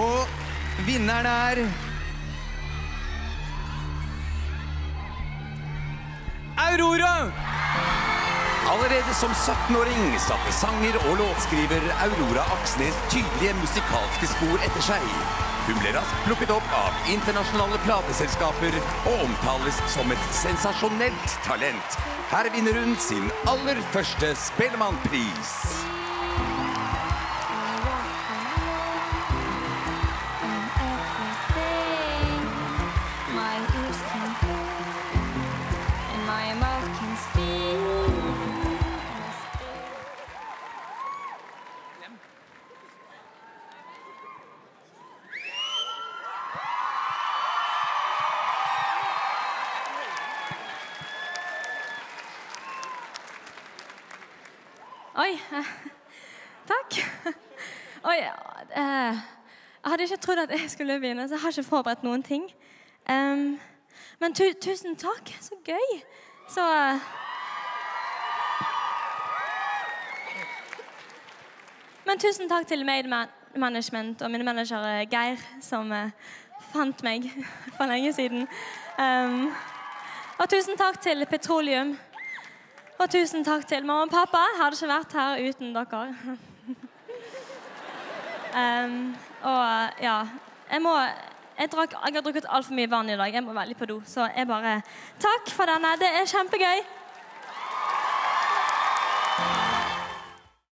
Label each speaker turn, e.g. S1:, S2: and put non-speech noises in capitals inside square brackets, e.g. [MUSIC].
S1: Og vinneren er Aurora!
S2: Allerede som 17-åring satte sanger og låtskriver Aurora Aksnes tydelige musikalske spor etter seg. Hun ble raskt plukket opp av internasjonale plateselskaper og omtales som et sensasjonelt talent. Her vinner hun sin aller første Spellemannpris.
S3: Oi. [LAUGHS] Takk. Oi, eh, jeg hadde ikke trodd at jeg skulle begynne, så jeg har ikke forberedt noen ting. Um, men tu tusen takk. Så gøy. Så eh, Men tusen takk til Made Management og min manager eh, Geir, som fant meg [LAUGHS] for lenge siden. Um, og tusen takk til Petroleum. Og tusen takk til mamma og pappa. Jeg hadde ikke vært her uten dere. [LAUGHS] um, og ja Jeg må jeg, drakk, jeg har drukket altfor mye vann i dag. Jeg må veldig på do. Så jeg bare Takk for denne. Det er kjempegøy.